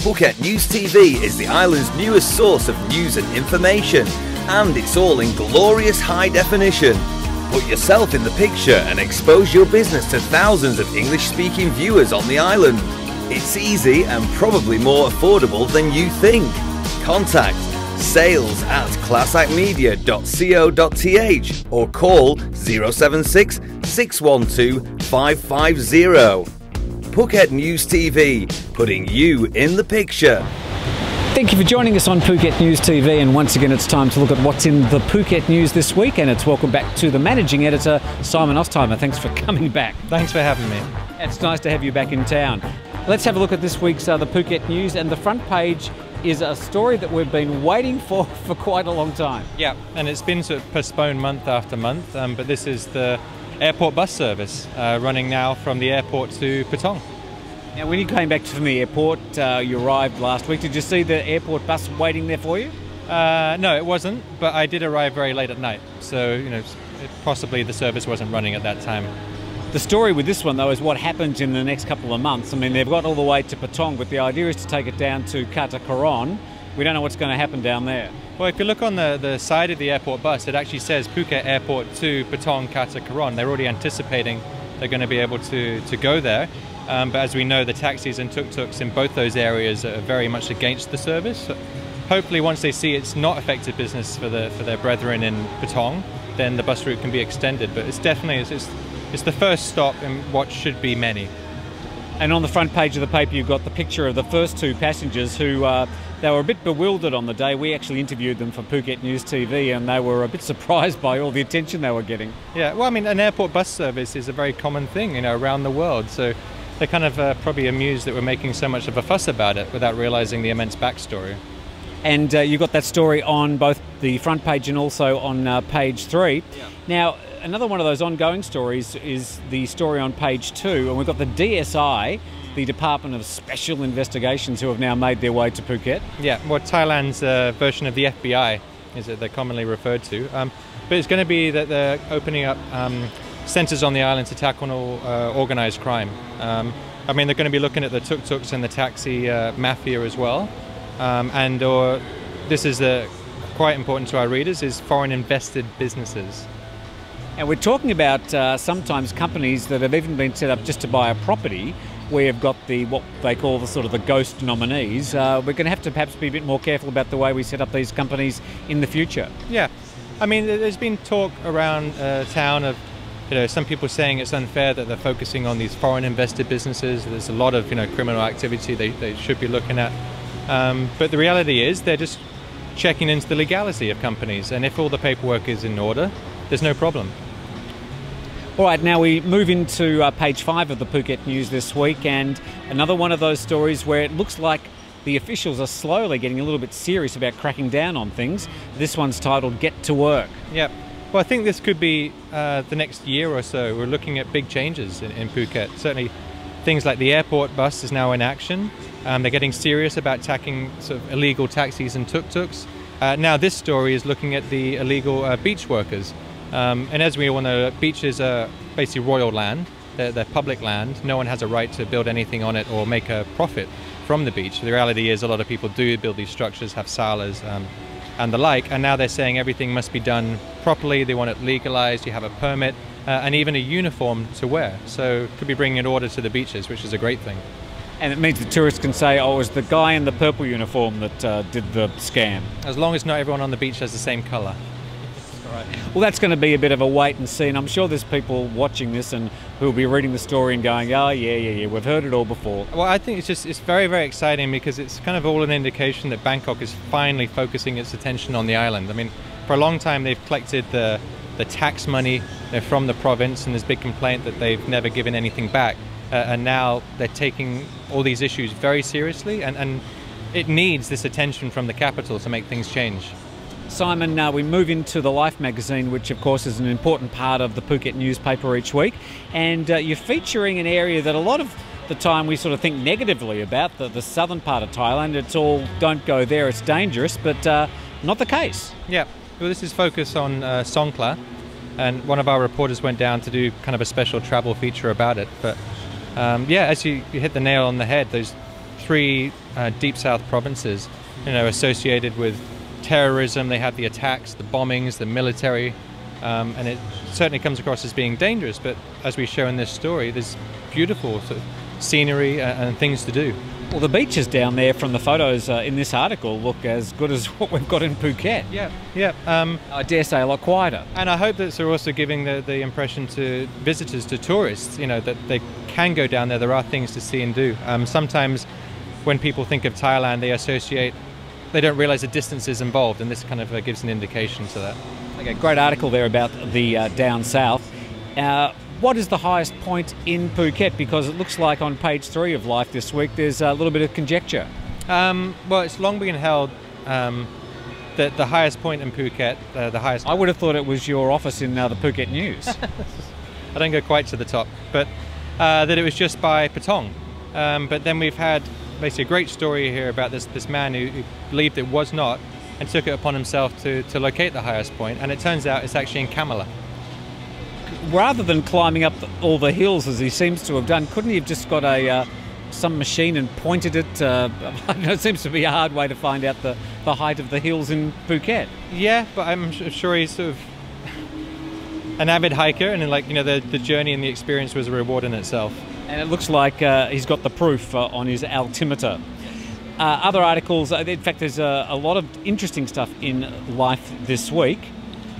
Phuket News TV is the island's newest source of news and information, and it's all in glorious high definition. Put yourself in the picture and expose your business to thousands of English speaking viewers on the island. It's easy and probably more affordable than you think. Contact sales at classactmedia.co.th or call 076 612 550. Phuket News TV, putting you in the picture. Thank you for joining us on Phuket News TV. And once again, it's time to look at what's in the Phuket news this week. And it's welcome back to the managing editor, Simon Ostheimer. Thanks for coming back. Thanks for having me. It's nice to have you back in town. Let's have a look at this week's uh, the Phuket news. And the front page is a story that we've been waiting for for quite a long time. Yeah, and it's been sort of postponed month after month. Um, but this is the airport bus service uh, running now from the airport to Patong. Now, when you came back from the airport, uh, you arrived last week. Did you see the airport bus waiting there for you? Uh, no, it wasn't, but I did arrive very late at night. So, you know, possibly the service wasn't running at that time. The story with this one, though, is what happens in the next couple of months. I mean, they've got all the way to Patong, but the idea is to take it down to Kata Karon. We don't know what's going to happen down there. Well, if you look on the, the side of the airport bus, it actually says Phuket Airport to Patong Kata Karon. They're already anticipating they're going to be able to, to go there. Um, but as we know, the taxis and tuk-tuks in both those areas are very much against the service. So hopefully, once they see it's not effective business for, the, for their brethren in Patong, then the bus route can be extended. But it's definitely it's, it's, it's the first stop in what should be many. And on the front page of the paper, you've got the picture of the first two passengers who uh, they were a bit bewildered on the day. We actually interviewed them for Phuket News TV, and they were a bit surprised by all the attention they were getting. Yeah, well, I mean, an airport bus service is a very common thing, you know, around the world. So they're kind of uh, probably amused that we're making so much of a fuss about it without realizing the immense backstory. And uh, you got that story on both the front page and also on uh, page three. Yeah. Now, another one of those ongoing stories is the story on page two, and we've got the DSI, the Department of Special Investigations, who have now made their way to Phuket. Yeah, well, Thailand's uh, version of the FBI is that they're commonly referred to. Um, but it's going to be that they're opening up um, centres on the island to tackle uh, organised crime. Um, I mean, they're going to be looking at the tuk-tuks and the taxi uh, mafia as well. Um, and or this is uh, quite important to our readers, is foreign invested businesses. And we're talking about uh, sometimes companies that have even been set up just to buy a property where you've got the what they call the sort of the ghost nominees. Uh, we're going to have to perhaps be a bit more careful about the way we set up these companies in the future. Yeah, I mean, there's been talk around uh, town of you know some people saying it's unfair that they're focusing on these foreign invested businesses. There's a lot of you know criminal activity they, they should be looking at, um, but the reality is they're just checking into the legality of companies, and if all the paperwork is in order, there's no problem. All right, now we move into uh, page five of the Phuket News this week, and another one of those stories where it looks like the officials are slowly getting a little bit serious about cracking down on things. This one's titled Get to Work. Yep. Well, I think this could be uh, the next year or so. We're looking at big changes in, in Phuket. Certainly, things like the airport bus is now in action. Um, they're getting serious about tackling sort of illegal taxis and tuk-tuks. Uh, now, this story is looking at the illegal uh, beach workers. Um, and as we all know, beaches are basically royal land. They're, they're, public land. No one has a right to build anything on it or make a profit from the beach. The reality is a lot of people do build these structures, have salas um, and the like, and now they're saying everything must be done properly. They want it legalized. You have a permit uh, and even a uniform to wear. So could be bringing an order to the beaches, which is a great thing. And it means the tourists can say, oh, it was the guy in the purple uniform that uh, did the scam. As long as not everyone on the beach has the same colour. Right. Well, that's going to be a bit of a wait and see, and I'm sure there's people watching this and who will be reading the story and going, "Oh, yeah, yeah, yeah, we've heard it all before." Well, I think it's just it's very, very exciting because it's kind of all an indication that Bangkok is finally focusing its attention on the island. I mean, for a long time they've collected the the tax money from the province, and there's big complaint that they've never given anything back, uh, and now they're taking all these issues very seriously, and and it needs this attention from the capital to make things change. Simon, uh, we move into the Life magazine, which of course is an important part of the Phuket newspaper each week. And uh, you're featuring an area that a lot of the time we sort of think negatively about, the, the southern part of Thailand. It's all don't go there, it's dangerous, but uh, not the case. Yeah, well, this is focused on uh, Songkhla, and one of our reporters went down to do kind of a special travel feature about it. But um, yeah, as you, you hit the nail on the head, those three uh, deep south provinces, you know, associated with terrorism. They had the attacks, the bombings, the military, um, and it certainly comes across as being dangerous. But as we show in this story, there's beautiful sort of scenery and, and things to do. Well, the beaches down there from the photos uh, in this article look as good as what we've got in Phuket. Yeah, yeah. Um, I dare say a lot quieter. And I hope that they're also giving the, the impression to visitors, to tourists, you know, that they can go down there. There are things to see and do. Um, sometimes when people think of Thailand, they associate, they don't realize the distances involved, and this kind of uh, gives an indication to that. Okay, great article there about the uh, down south. Uh, what is the highest point in Phuket? Because it looks like on page three of Life this week, there's a little bit of conjecture. Um, well, it's long been held um, that the highest point in Phuket, uh, the highest. I would have thought it was your office in uh, the Phuket News. I don't go quite to the top, but uh, that it was just by Patong. Um, but then we've had basically a great story here about this this man who, who believed it was not and took it upon himself to, to locate the highest point, and it turns out it's actually in Kamala rather than climbing up all the hills as he seems to have done, couldn't he have just got a uh, some machine and pointed it? Uh, know it seems to be a hard way to find out the, the height of the hills in Phuket. Yeah, but I'm sure he's sort of an avid hiker, and like you know, the the journey and the experience was a reward in itself. And it looks like uh, he's got the proof uh, on his altimeter. Uh, other articles, uh, in fact, there's a, a lot of interesting stuff in Life this week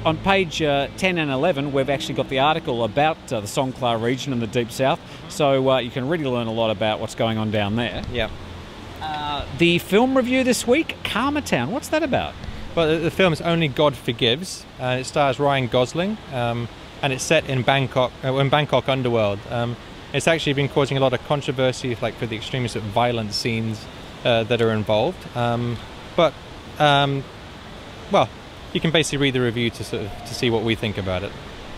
on page uh, 10 and 11, we've actually got the article about uh, the Songkhla region in the Deep South, so uh, you can really learn a lot about what's going on down there. Yeah. Uh, the film review this week, Karma Town, what's that about? Well, the film is Only God Forgives. Uh, it stars Ryan Gosling, um, and it's set in Bangkok, uh, in Bangkok underworld. Um, it's actually been causing a lot of controversy, like for the of violent scenes that are involved. Um, but um, well, you can basically read the review to sort of to see what we think about it.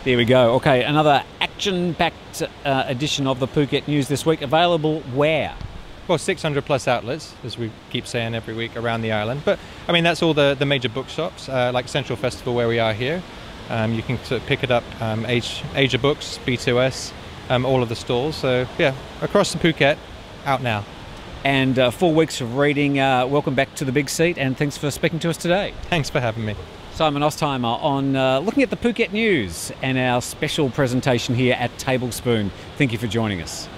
There we go. Okay, another action-packed uh, edition of the Phuket News this week. Available where? Well, 600 plus outlets, as we keep saying every week around the island. But I mean, that's all the, the major bookshops, uh, like Central Festival, where we are here. Um, you can sort of pick it up, um, Asia Books, B2S, um, all of the stalls. So yeah, across the Phuket, out now. And uh, four weeks of reading. Uh, welcome back to the big seat, and thanks for speaking to us today. Thanks for having me. Simon Ostheimer on uh, looking at the Phuket News and our special presentation here at Tablespoon. Thank you for joining us.